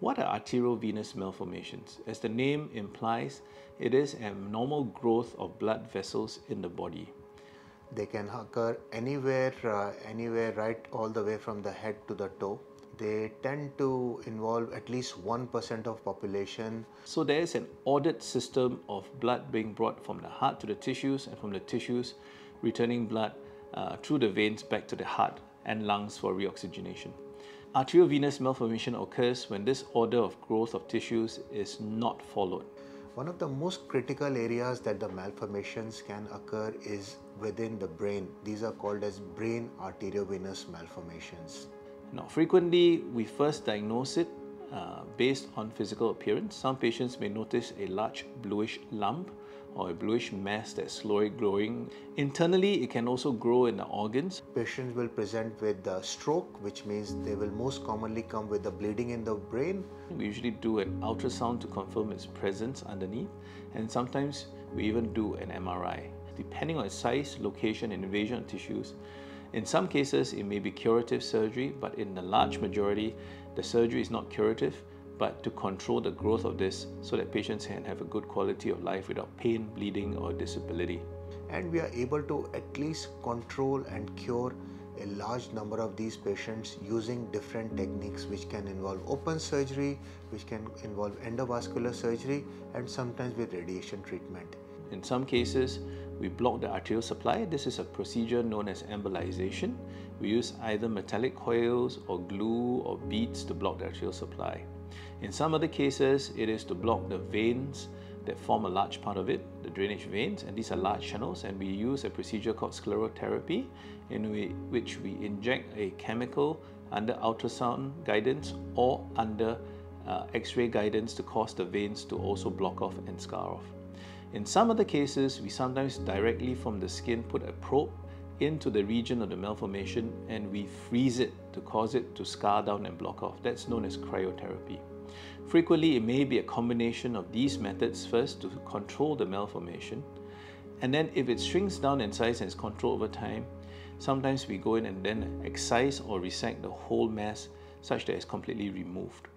What are arteriovenous malformations? As the name implies, it is abnormal growth of blood vessels in the body. They can occur anywhere, uh, anywhere, right all the way from the head to the toe. They tend to involve at least 1% of population. So there is an ordered system of blood being brought from the heart to the tissues and from the tissues returning blood uh, through the veins back to the heart and lungs for reoxygenation. Arteriovenous malformation occurs when this order of growth of tissues is not followed. One of the most critical areas that the malformations can occur is within the brain. These are called as brain arteriovenous malformations. Now, frequently we first diagnose it uh, based on physical appearance. Some patients may notice a large bluish lump or a bluish mass that's slowly growing. Internally, it can also grow in the organs. Patients will present with a stroke, which means they will most commonly come with the bleeding in the brain. We usually do an ultrasound to confirm its presence underneath, and sometimes we even do an MRI. Depending on its size, location, and invasion of tissues, in some cases, it may be curative surgery, but in the large majority, the surgery is not curative but to control the growth of this so that patients can have a good quality of life without pain, bleeding, or disability. And we are able to at least control and cure a large number of these patients using different techniques which can involve open surgery, which can involve endovascular surgery, and sometimes with radiation treatment. In some cases, we block the arterial supply. This is a procedure known as embolization. We use either metallic coils or glue or beads to block the arterial supply. In some other cases, it is to block the veins that form a large part of it, the drainage veins, and these are large channels, and we use a procedure called sclerotherapy, in which we inject a chemical under ultrasound guidance or under uh, X-ray guidance to cause the veins to also block off and scar off. In some other cases, we sometimes directly from the skin put a probe into the region of the malformation and we freeze it to cause it to scar down and block off. That's known as cryotherapy. Frequently, it may be a combination of these methods first to control the malformation, and then if it shrinks down in size and is controlled over time, sometimes we go in and then excise or resect the whole mass such that it's completely removed.